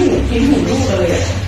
你捂住你捂住我的脸